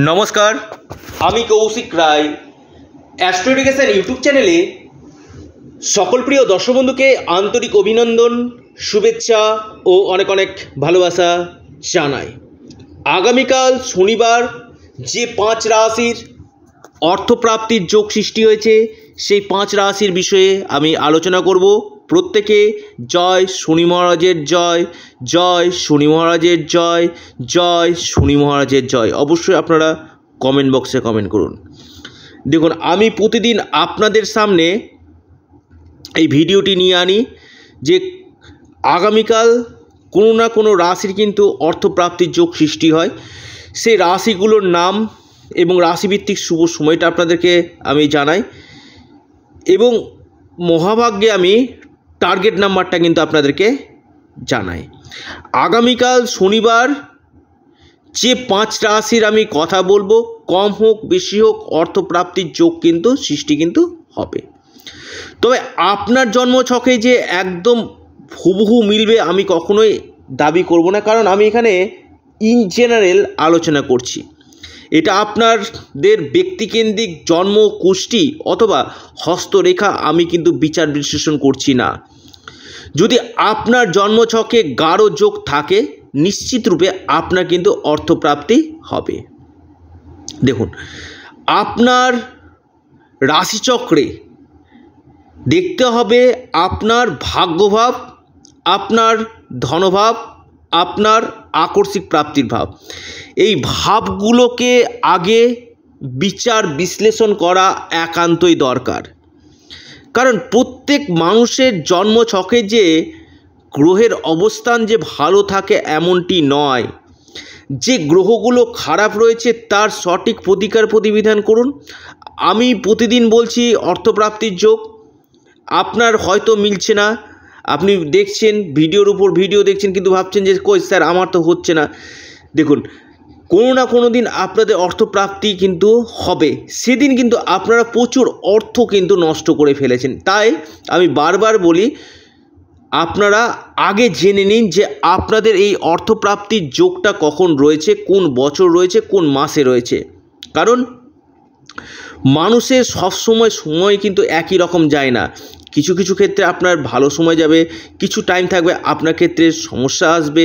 নমস্কার, আমি Kaushik Roy. Astro education YouTube চ্যানেলে সকল প্রিয় দর্শক বন্ধুকে আন্তরিক অভিনন্দন, শুভেচ্ছা ও অনেক অনেক ভালোবাসা জানাই। আগামীকাল শনিবার যে পাঁচ রাশির অর্থপ্রাপ্তির যোগ সৃষ্টি হয়েছে, সেই পাঁচ রাশির বিষয়ে আমি আলোচনা করব। প্রত্যেকে জয় শনি মহারাজের জয় জয় শনি মহারাজের জয় জয় শনি মহারাজের জয়। অবশ্যই আপনারা কমেন্ট বক্সে কমেন্ট করুন। দেখুন, আমি প্রতিদিন আপনাদের সামনে এই ভিডিওটি নিয়ে আনি যে আগামীকাল কোনো না কোনো রাশির কিন্তু অর্থপ্রাপ্তির যোগ সৃষ্টি হয়। সেই রাশিগুলোর নাম এবং রাশিভিত্তিক শুভ সময়টা আপনাদেরকে আমি জানাই। এবং মহাভাগ্যে আমি টার্গেট নাম্বারটা কিন্তু আপনাদেরকে জানাই। আগামীকাল শনিবার যে পাঁচ রাশির আমি কথা বলব, কম হোক, বেশি হোক, অর্থপ্রাপ্তির যোগ কিন্তু, সৃষ্টি কিন্তু হবে। তবে আপনার জন্ম জন্মছকে যে একদম হুবহু মিলবে আমি কখনোই দাবি করব না, কারণ আমি এখানে ইন জেনারেল আলোচনা করছি। এটা আপনাদের ব্যক্তিকেন্দ্রিক জন্ম, কুষ্টি অথবা হস্তরেখা আমি কিন্তু বিচার বিশ্লেষণ করছি না। যদি আপনার জন্মছকে গাঢ় যোগ থাকে, নিশ্চিত রূপে আপনার কিন্তু অর্থপ্রাপ্তি হবে। দেখুন, আপনার রাশিচক্রে দেখতে হবে আপনার ভাগ্যভাব, আপনার ধনভাব আপনার আকস্মিক প্রাপ্তির ভাব। এই ভাবগুলোকে আগে বিচার, বিশ্লেষণ করা একান্তই দরকার। কারণ প্রত্যেক মানুষের জন্ম ছকে যে গ্রহের অবস্থান যে ভালো থাকে এমনটি নয়। যে গ্রহগুলো খারাপ রয়েছে তার সঠিক প্রতিকার প্রতিবিধান করুন। আমি প্রতিদিন বলছি অর্থপ্রাপ্তির যোগ। আপনার হয়তো মিলছে না। আপনি দেখছেন, ভিডিওর উপর ভিডিও দেখছেন, কিন্তু ভাবছেন যে, কই স্যার, আমার তো হচ্ছে না। দেখুন, কোনো না কোনো দিন আপনাদের অর্থপ্রাপ্তি কিন্তু হবে। সেদিন কিন্তু আপনারা প্রচুর অর্থ কিন্তু নষ্ট করে ফেলেছেন। তাই আমি বারবার বলি, আপনারা আগে জেনে নিন যে আপনাদের এই অর্থপ্রাপ্তির যোগটা কখন রয়েছে, কোন বছর রয়েছে, কোন মাসে রয়েছে। কারণ, মানুষের সবসময় সময় কিন্তু একই রকম যায় না। কিছু কিছু ক্ষেত্রে আপনার ভালো সময় যাবে, কিছু টাইম থাকবে, আপনার ক্ষেত্রে সমস্যা আসবে।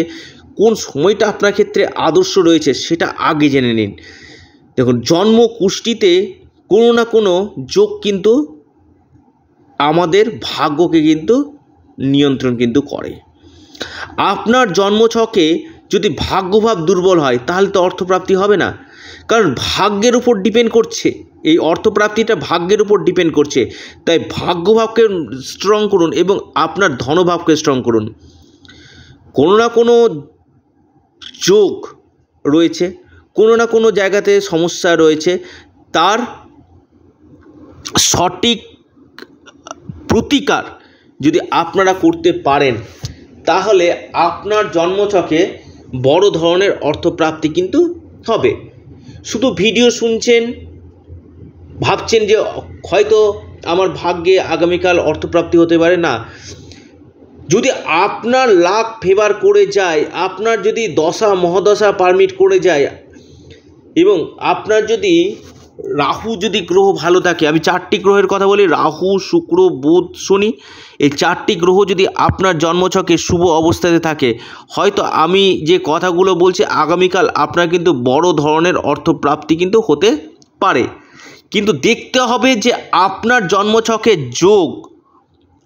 কোন সময়টা আপনার ক্ষেত্রে আদর্শ রয়েছে সেটা আগে জেনে নিন। দেখুন জন্ম কুষ্টিতে কোনো না কোনো যোগ কিন্তু আমাদের ভাগ্যকে কিন্তু নিয়ন্ত্রণ কিন্তু করে। আপনার জন্মছকে যদি ভাগ্যভাব দুর্বল হয়, তাহলে তো অর্থপ্রাপ্তি হবে না। কারণ ভাগ্যের উপর ডিপেন্ড করছে। এই অর্থপ্রাপ্তিটা ভাগ্যের উপর ডিপেন্ড করছে। তাই ভাগ্যভাবকে স্ট্রং করুন এবং আপনার ধনভাবকে স্ট্রং করুন। কোনো না কোনো যোগ রয়েছে, কোনো না কোনো জায়গাতে সমস্যা রয়েছে। তার সঠিক প্রতিকার যদি আপনারা করতে পারেন, তাহলে আপনার জন্মছকে বড় ধরনের অর্থপ্রাপ্তি কিন্তু হবে। শুধু ভিডিও শুনছেন, ভাবছেন যে হয়তো আমার ভাগ্যে আগামীকাল অর্থপ্রাপ্তি হতে পারে, না। যদি আপনার লাভ ফেভার করে যায়, আপনার যদি দশা মহাদশা পারমিট করে যায়, এবং আপনার যদি রাহু যদি গ্রহ ভালো থাকে, আমি চারটি গ্রহের কথা বলি, রাহু, শুক্র, বুধ, শনি। এই চারটি গ্রহ যদি আপনার জন্মছকে শুভ অবস্থাতে থাকে, হয়তো আমি যে কথাগুলো বলছি, আগামীকাল আপনার কিন্তু বড় ধরনের অর্থপ্রাপ্তি কিন্তু হতে পারে। কিন্তু দেখতে হবে যে আপনার জন্মছকে যোগ,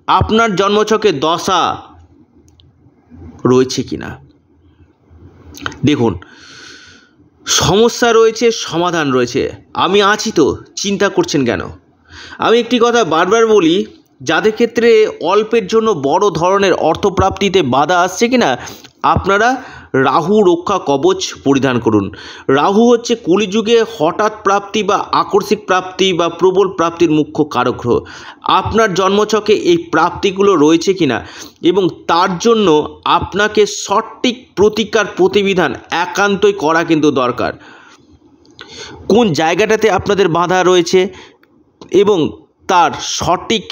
আপনার জন্মছকে দশা রয়েছে কিনা। দেখুন সমস্যা রয়েছে, সমাধান রয়েছে। আমি আছি তো, চিন্তা করছেন কেন? আমি একটি কথা বারবার বলি, যাদের ক্ষেত্রে অল্পের জন্য বড় ধরনের অর্থপ্রাপ্তিতে বাধা আসছে কিনা আপনারা রাহু রক্ষা কবচ পরিধান করুন। রাহু হচ্ছে কলিযুগে হঠাৎ প্রাপ্তি বা আকস্মিক প্রাপ্তি বা প্রবল প্রাপ্তির মুখ্য কারক গ্রহ আপনার জন্মছকে এই প্রাপ্তিগুলো রয়েছে কিনা এবং তার জন্য আপনাকে সঠিক প্রতিকার প্রতিবিধান একান্তই করা কিন্তু দরকার। কোন জায়গাটাতে আপনাদের বাধা রয়েছে এবং তার সঠিক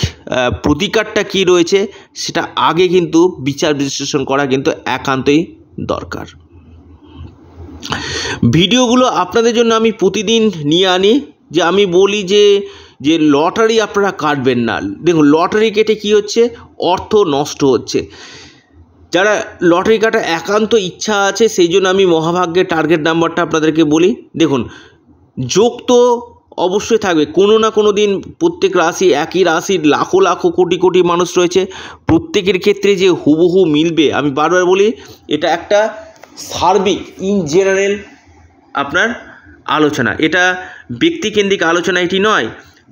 প্রতিকারটা কী রয়েছে সেটা আগে কিন্তু বিচার বিশ্লেষণ করা কিন্তু একান্তই দরকার। ভিডিওগুলো আপনাদের জন্য আমি প্রতিদিন নিয়ে আনি, যে আমি বলি যে যে লটারি আপনারা কাটবেন না। দেখুন, লটারি কেটে কি হচ্ছে? অর্থ নষ্ট হচ্ছে। যারা লটারি কাটার একান্ত ইচ্ছা আছে, সেই জন্য আমি মহাভাগ্যের টার্গেট নাম্বারটা আপনাদেরকে বলি। দেখুন যোগ তো অবশ্যই থাকবে। কোনো না কোনো দিন প্রত্যেক রাশি একই রাশির লাখো লাখো কোটি কোটি মানুষ রয়েছে। প্রত্যেকের ক্ষেত্রে যে হুবহু মিলবে, আমি বারবার বলি, এটা একটা সার্বিক ইন জেনারেল আপনার আলোচনা। এটা ব্যক্তিকেন্দ্রিক আলোচনা, এটি নয়।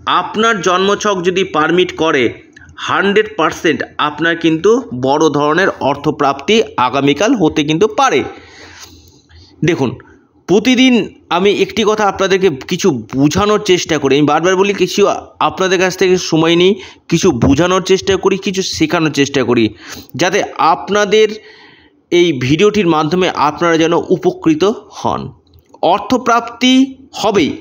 আপনার জন্মছক যদি পারমিট করে হান্ড্রেড পারসেন্ট আপনার কিন্তু বড় ধরনের অর্থপ্রাপ্তি আগামীকাল হতে কিন্তু পারে। দেখুন প্রতিদিন আমি একটি কথা আপনাদেরকে কিছু বোঝানোর চেষ্টা করি। আমি বারবার বলি, কিছু আপনাদের কাছ থেকে সময় নিই, কিছু বোঝানোর চেষ্টা করি, কিছু শেখানোর চেষ্টা করি। যাতে আপনাদের এই ভিডিওটির মাধ্যমে আপনারা যেন উপকৃত হন। অর্থপ্রাপ্তি হবেই।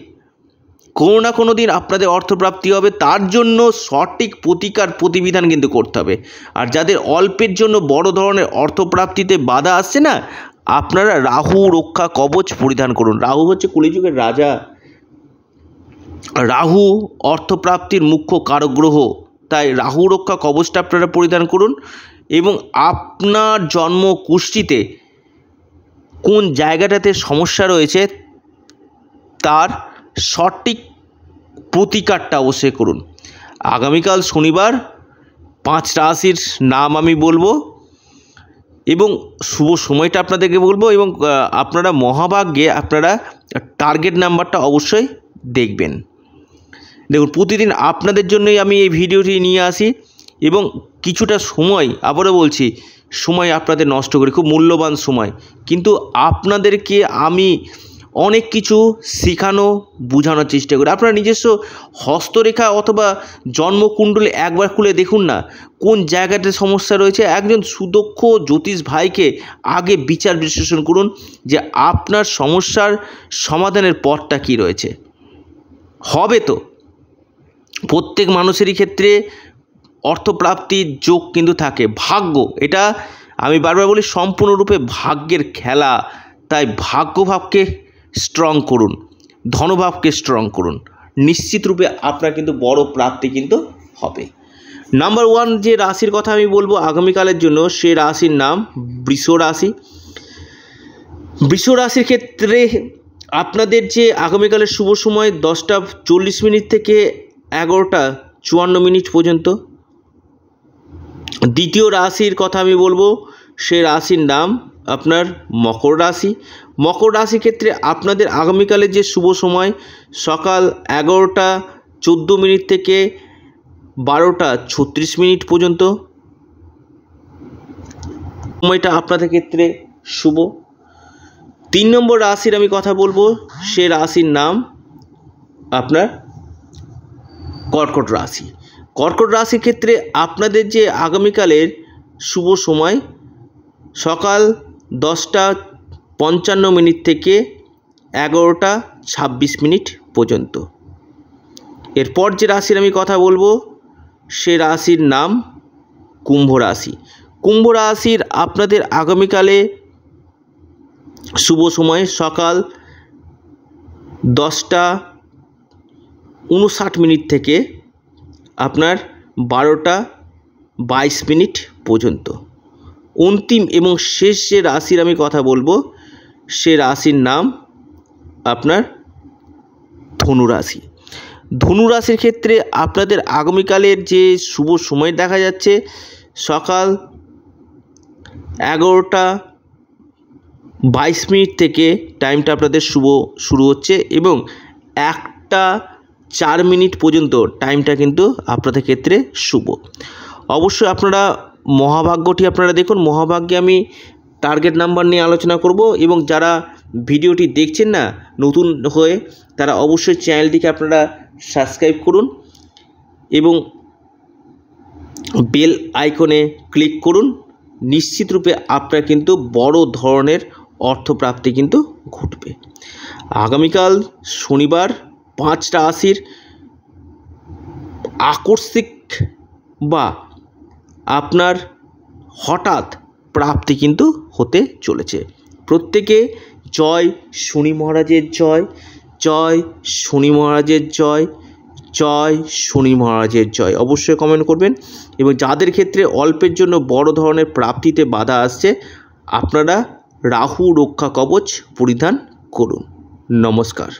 কোনো না কোনো দিন আপনাদের অর্থপ্রাপ্তি হবে। তার জন্য সঠিক প্রতিকার প্রতিবিধান কিন্তু করতে হবে। আর যাদের অল্পের জন্য বড় ধরনের অর্থপ্রাপ্তিতে বাধা আসছে না আপনারা রাহু, রক্ষা, কবচ পরিধান করুন। রাহু হচ্ছে কলিযুগের রাজা। রাহু অর্থপ্রাপ্তির মুখ্য কারক গ্রহ তাই রাহু, রক্ষা, কবচটা আপনারা পরিধান করুন এবং আপনার জন্ম কুষ্টিতে কোন জায়গাটাতে সমস্যা রয়েছে তার সঠিক প্রতিকারটা অবশ্যই করুন। আগামীকাল শনিবার পাঁচ রাশির নাম আমি বলব। এবং শুভ সময়টা আপনাদেরকে বলব এবং আপনারা মহাভাগ্যে আপনারা টার্গেট নাম্বারটা অবশ্যই দেখবেন। দেখুন, প্রতিদিন আপনাদের জন্যই আমি এই ভিডিওটি নিয়ে আসি এবং কিছুটা সময়, আবারও বলছি, সময় আপনাদের নষ্ট করি, খুব মূল্যবান সময়। কিন্তু আপনাদেরকে আমি অনেক কিছু শেখানো, বোঝানোর চেষ্টা করি। আপনারা নিজস্ব হস্তরেখা অথবা জন্মকুণ্ডলে একবার খুলে দেখুন না, কোন জায়গাতে সমস্যা রয়েছে। একজন সুদক্ষ জ্যোতিষ ভাইকে আগে বিচার বিশ্লেষণ করুন যে আপনার সমস্যার সমাধানের পথটা কী রয়েছে। হবে তো। প্রত্যেক মানুষেরই ক্ষেত্রে অর্থপ্রাপ্তির যোগ কিন্তু থাকে। ভাগ্য, এটা আমি বারবার বলি, সম্পূর্ণরূপে ভাগ্যের খেলা। তাই ভাগ্যভাবকে স্ট্রং করুন, ধনভাবকে স্ট্রং করুন। নিশ্চিত রূপে আপনার কিন্তু বড় প্রাপ্তি কিন্তু হবে। নাম্বার ওয়ান যে রাশির কথা আমি বলব আগামীকালের জন্য, সে রাশির নাম বৃষ রাশি। বৃষ রাশির ক্ষেত্রে আপনাদের যে আগামীকালের শুভ সময় দশটা চল্লিশ মিনিট থেকে এগারোটা চুয়ান্ন মিনিট পর্যন্ত। দ্বিতীয় রাশির কথা আমি বলব, সে রাশির নাম আপনার মকর রাশি। মকর রাশি ক্ষেত্রে আপনাদের আগামীকালের যে শুভ সময়, সকাল এগারোটা চোদ্দ মিনিট থেকে বারোটা ছত্রিশ মিনিট পর্যন্ত, সময়টা আপনাদের ক্ষেত্রে শুভ। তিন নম্বর রাশির আমি কথা বলব, সে রাশির নাম আপনার কর্কট রাশি। কর্কট রাশির ক্ষেত্রে আপনাদের যে আগামীকালের শুভ সময়, সকাল দশটা পঞ্চান্ন মিনিট থেকে এগারোটা ছাব্বিশ মিনিট পর্যন্ত। এরপর যে রাশির আমি কথা বলব, সে রাশির নাম কুম্ভ রাশি। কুম্ভ রাশির আপনাদের আগামীকালে শুভ সময়, সকাল দশটা উনষাট মিনিট থেকে আপনার বারোটা বাইশ মিনিট পর্যন্ত। অন্তিম এবং শেষ যে রাশির আমি কথা বলব সে রাশির নাম আপনার ধনু রাশি ধনু রাশির ক্ষেত্রে আপনাদের আগামীকালের যে শুভ সময় দেখা যাচ্ছে, সকাল এগারোটা বাইশ মিনিট থেকে টাইমটা আপনাদের শুভ, শুরু হচ্ছে এবং একটা চার মিনিট পর্যন্ত টাইমটা কিন্তু আপনাদের ক্ষেত্রে শুভ। অবশ্যই আপনারা মহাভাগ্যটি আপনারা দেখুন। মহাভাগ্যে আমি টার্গেট নাম্বার নিয়ে আলোচনা করব এবং যারা ভিডিওটি দেখছেন না, নতুন হয়ে, তারা অবশ্যই চ্যানেলটিকে আপনারা সাবস্ক্রাইব করুন এবং বেল আইকনে ক্লিক করুন। নিশ্চিত রূপে আপনার কিন্তু বড় ধরনের অর্থপ্রাপ্তি কিন্তু ঘটবে। আগামীকাল শনিবার পাঁচটা আশির আকস্মিক বা আপনার হঠাৎ প্রাপ্তি কিন্তু হতে চলেছে। প্রত্যেকে জয় শনি মহারাজের জয় জয় শনি মহারাজের জয় জয় শনি মহারাজের জয়। অবশ্যই কমেন্ট করবেন এবং যাদের ক্ষেত্রে অল্পের জন্য বড় ধরনের প্রাপ্তিতে বাধা আসছে, আপনারা রাহু রক্ষা কবচ পরিধান করুন। নমস্কার।